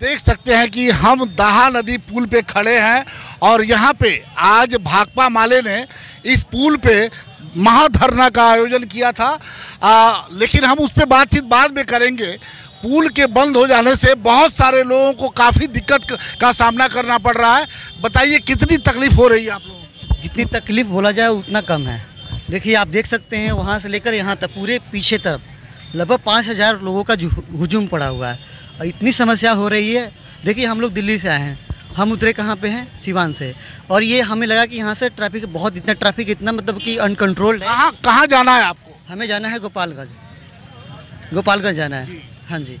देख सकते हैं कि हम दाहा नदी पुल पे खड़े हैं और यहाँ पे आज भाकपा माले ने इस पुल पे महाधरना का आयोजन किया था। आ, लेकिन हम उस पर बातचीत बाद में करेंगे। पुल के बंद हो जाने से बहुत सारे लोगों को काफ़ी दिक्कत का सामना करना पड़ रहा है। बताइए कितनी तकलीफ़ हो रही है आप लोगों जितनी तकलीफ़ बोला जाए उतना कम है। देखिए आप देख सकते हैं वहाँ से लेकर यहाँ तक पूरे पीछे तरफ़ लगभग पाँच हज़ार लोगों का हुजूम पड़ा हुआ है। इतनी समस्या हो रही है। देखिए हम लोग दिल्ली से आए हैं। हम उतरे कहाँ पे हैं? सिवान से। और ये हमें लगा कि यहाँ से ट्रैफ़िक बहुत इतना ट्रैफ़िक इतना मतलब कि अनकंट्रोल्ड है। कहाँ कहाँ जाना है आपको? हमें जाना है गोपालगंज। गोपालगंज जाना है। जी। हाँ जी।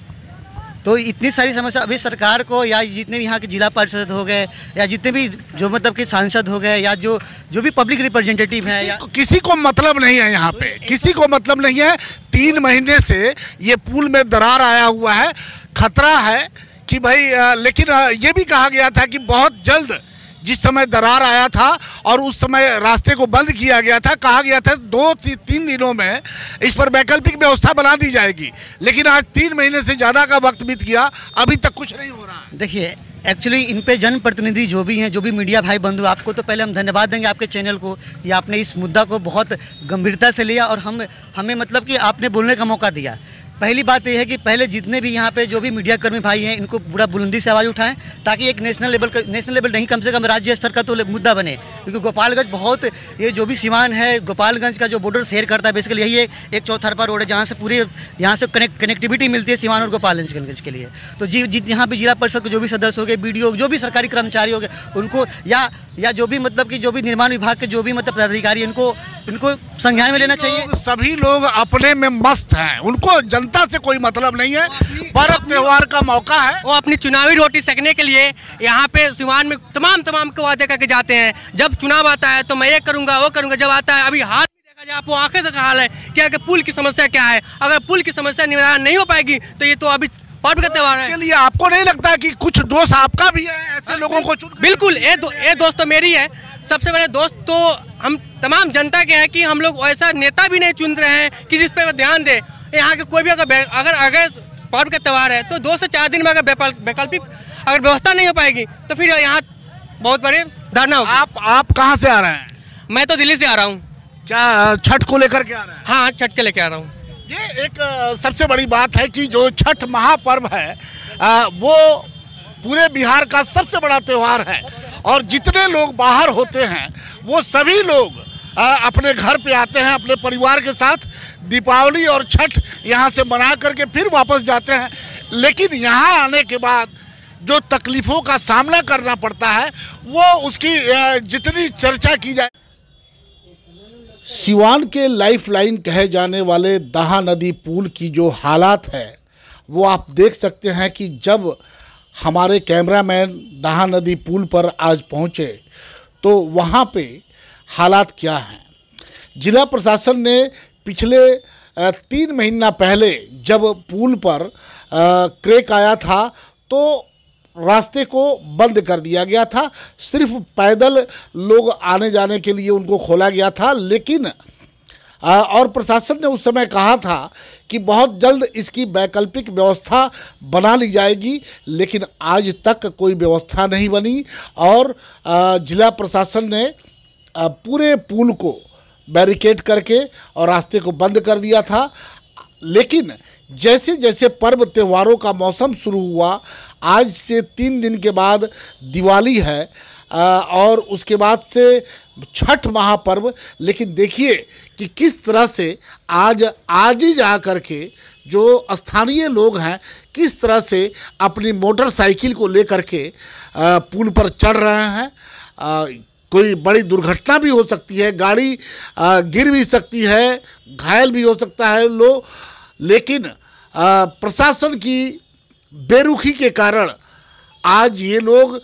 तो इतनी सारी समस्या अभी सरकार को या जितने भी यहाँ के जिला पार्षद हो गए या जितने भी जो मतलब कि सांसद हो गए या जो जो भी पब्लिक रिप्रेजेंटेटिव है या किसी को- किसी को मतलब नहीं है यहाँ पे। किसी को मतलब नहीं है। तीन महीने से ये पुल में दरार आया हुआ है। खतरा है कि भाई लेकिन ये भी कहा गया था कि बहुत जल्द जिस समय दरार आया था और उस समय रास्ते को बंद किया गया था कहा गया था दो ती, तीन दिनों में इस पर वैकल्पिक व्यवस्था बना दी जाएगी। लेकिन आज तीन महीने से ज़्यादा का वक्त बीत गया अभी तक कुछ नहीं हो रहा है। देखिए एक्चुअली इन पे जनप्रतिनिधि जो भी हैं जो भी मीडिया भाई बंधु आपको तो पहले हम धन्यवाद देंगे आपके चैनल को कि आपने इस मुद्दा को बहुत गंभीरता से लिया और हम हमें मतलब कि आपने बोलने का मौका दिया। पहली बात यह है कि पहले जितने भी यहाँ पे जो भी मीडिया कर्मी भाई हैं, इनको पूरा बुलंदी से आवाज़ उठाएँ, ताकि एक नेशनल लेवल का नेशनल लेवल नहीं, कम से कम राज्य स्तर का तो मुद्दा बने। क्योंकि गोपालगंज बहुत ये जो भी सीमान है, गोपालगंज का जो बॉर्डर शेयर करता है बेसिकली यही है, एक चौथरपा रोड है, जहाँ से पूरे यहाँ से कनेक्ट कनेक्टिविटी मिलती है सीमान और गोपालगंज के लिए। तो जी जित यहाँ पे जिला परिषद के जो भी सदस्य हो गए बी जो भी सरकारी कर्मचारी हो गए उनको या या जो भी मतलब कि जो भी निर्माण विभाग के जो भी मतलब पदाधिकारी इनको इनको संज्ञान में लेना चाहिए। लोग- सभी लोग अपने में मस्त हैं। उनको जनता से कोई मतलब नहीं है। पर्व त्योहार का मौका है। वो अपनी चुनावी रोटी सेकने के लिए यहाँ पे सिवान में तमाम तमाम के वादे करके जाते हैं। जब चुनाव आता है तो मैं ये करूँगा वो करूँगा। जब आता है अभी हाथ देखा जाए आपको आँखें से हाल है क्या कि पुल की समस्या क्या है। अगर पुल की समस्या निवारण नहीं हो पाएगी तो ये तो अभी पर्व का त्यौहार है। लिए आपको नहीं लगता कि कुछ दोष आपका भी है? ऐसे लोगों को बिल्कुल ये दो, दोस्त तो मेरी है। सबसे पहले दोस्त तो हम तमाम जनता के हैं कि हम लोग ऐसा नेता भी नहीं चुन रहे हैं कि जिस पे वो ध्यान दे। यहाँ के कोई भी अगर अगर अगर पर्व का त्यौहार है तो दो से चार दिन में अगर वैकल्पिक अगर व्यवस्था नहीं हो पाएगी तो फिर यहाँ बहुत बड़े धरना होगा। आप आप कहाँ से आ रहे हैं? मैं तो दिल्ली से आ रहा हूँ। क्या छठ को लेकर के आ रहे हैं? हाँ छठ के लेके आ रहा हूँ। ये एक सबसे बड़ी बात है कि जो छठ महापर्व है वो पूरे बिहार का सबसे बड़ा त्योहार है। और जितने लोग बाहर होते हैं वो सभी लोग अपने घर पे आते हैं, अपने परिवार के साथ, दीपावली और छठ यहाँ से मना करके फिर वापस जाते हैं। लेकिन यहाँ आने के बाद जो तकलीफ़ों का सामना करना पड़ता है, वो उसकी जितनी चर्चा की जाए। सिवान के लाइफलाइन कहे जाने वाले दहा नदी पुल की जो हालात है, वो आप देख सकते हैं कि जब हमारे कैमरामैन दहा नदी पुल पर आज पहुँचे तो वहाँ पे हालात क्या हैं? जिला प्रशासन ने पिछले तीन महीना पहले जब पुल पर क्रेक आया था तो रास्ते को बंद कर दिया गया था। सिर्फ़ पैदल लोग आने जाने के लिए उनको खोला गया था, लेकिन और प्रशासन ने उस समय कहा था कि बहुत जल्द इसकी वैकल्पिक व्यवस्था बना ली जाएगी, लेकिन आज तक कोई व्यवस्था नहीं बनी। और जिला प्रशासन ने पूरे पुल को बैरिकेड करके और रास्ते को बंद कर दिया था। लेकिन जैसे जैसे पर्व त्योहारों का मौसम शुरू हुआ, आज से तीन दिन के बाद दिवाली है। और उसके बाद से छठ महापर्व। लेकिन देखिए कि किस तरह से आज आज ही जा कर के जो स्थानीय लोग हैं, किस तरह से अपनी मोटरसाइकिल को लेकर के पुल पर चढ़ रहे हैं। कोई बड़ी दुर्घटना भी हो सकती है, गाड़ी गिर भी सकती है, घायल भी हो सकता है लोग लेकिन प्रशासन की बेरुखी के कारण आज ये लोग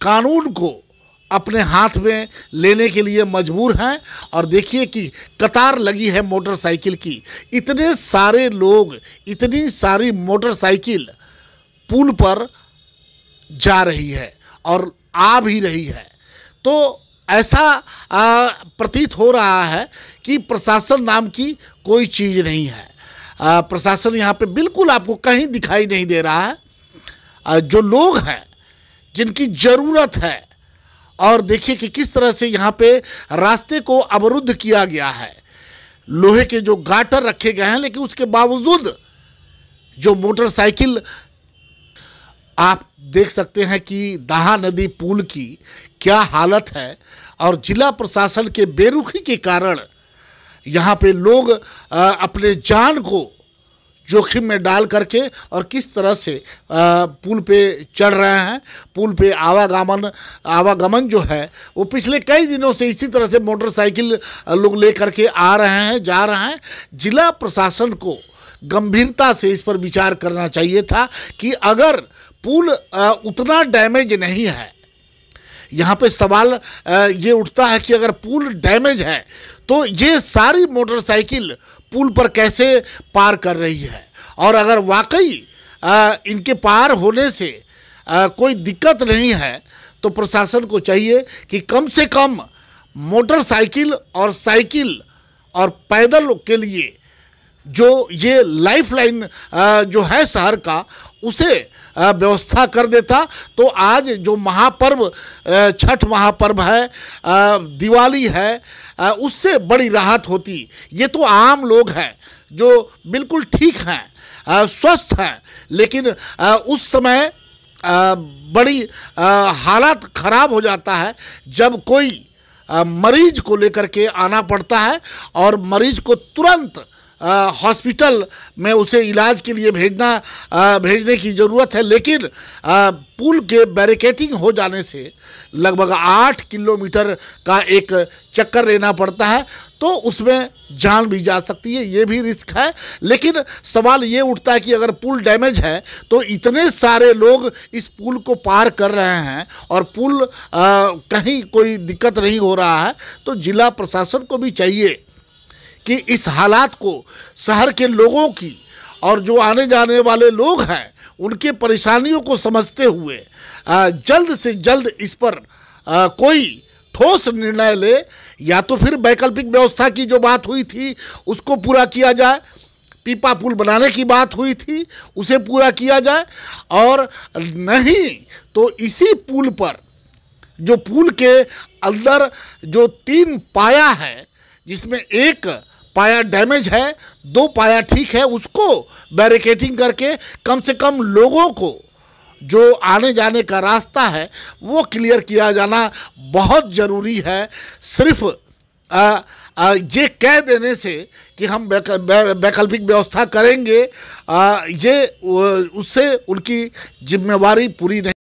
कानून को अपने हाथ में लेने के लिए मजबूर हैं। और देखिए कि कतार लगी है मोटरसाइकिल की। इतने सारे लोग इतनी सारी मोटरसाइकिल पुल पर जा रही है और आ भी रही है। तो ऐसा आ, प्रतीत हो रहा है कि प्रशासन नाम की कोई चीज़ नहीं है। आ, प्रशासन यहाँ पे बिल्कुल आपको कहीं दिखाई नहीं दे रहा है। अ, जो लोग हैं जिनकी ज़रूरत है। और देखिए कि किस तरह से यहाँ पे रास्ते को अवरुद्ध किया गया है। लोहे के जो गाटर रखे गए हैं, लेकिन उसके बावजूद जो मोटरसाइकिल आप देख सकते हैं कि दहा नदी पुल की क्या हालत है, और जिला प्रशासन के बेरुखी के कारण यहाँ पे लोग अपने जान को जोखिम में डाल करके और किस तरह से पुल पे चढ़ रहे हैं, पुल पे आवागमन आवागमन जो है, वो पिछले कई दिनों से इसी तरह से मोटरसाइकिल लोग ले करके आ रहे हैं, जा रहे हैं। जिला प्रशासन को गंभीरता से इस पर विचार करना चाहिए था कि अगर पुल उतना डैमेज नहीं है यहाँ पे सवाल ये उठता है कि अगर पुल डैमेज है तो ये सारी मोटरसाइकिल पुल पर कैसे पार कर रही है? और अगर वाकई इनके पार होने से कोई दिक्कत नहीं है तो प्रशासन को चाहिए कि कम से कम मोटरसाइकिल और साइकिल और पैदल के लिए जो ये लाइफ लाइन जो है शहर का, उसे व्यवस्था कर देता। तो आज जो महापर्व छठ महापर्व है दिवाली है उससे बड़ी राहत होती। ये तो आम लोग हैं, जो बिल्कुल ठीक हैं स्वस्थ हैं, लेकिन उस समय बड़ी हालात खराब हो जाता है। जब कोई मरीज़ को लेकर के आना पड़ता है और मरीज़ को तुरंत हॉस्पिटल में उसे इलाज के लिए भेजना आ, भेजने की ज़रूरत है। लेकिन आ, पुल के बैरिकेटिंग हो जाने से लगभग आठ किलोमीटर का एक चक्कर लेना पड़ता है। तो उसमें जान भी जा सकती है ये भी रिस्क है। लेकिन सवाल ये उठता है कि अगर पुल डैमेज है तो इतने सारे लोग इस पुल को पार कर रहे हैं और पुल अ, कहीं कोई दिक्कत नहीं हो रहा है तो जिला प्रशासन को भी चाहिए कि इस हालात को शहर के लोगों की और जो आने जाने वाले लोग हैं उनके परेशानियों को समझते हुए जल्द से जल्द इस पर कोई ठोस निर्णय ले, या तो फिर वैकल्पिक व्यवस्था की जो बात हुई थी, उसको पूरा किया जाए। पीपा पुल बनाने की बात हुई थी, उसे पूरा किया जाए। और नहीं तो इसी पुल पर, जो पुल के अंदर जो तीन पाया है, जिसमें एक पाया डैमेज है, दो पाया ठीक है, उसको बैरिकेटिंग करके कम से कम लोगों को जो आने जाने का रास्ता है वो क्लियर किया जाना बहुत ज़रूरी है। सिर्फ़ आ, आ, ये कह देने से कि हम वैकल्पिक वैकल्पिक व्यवस्था करेंगे आ, ये उससे उनकी जिम्मेवारी पूरी नहीं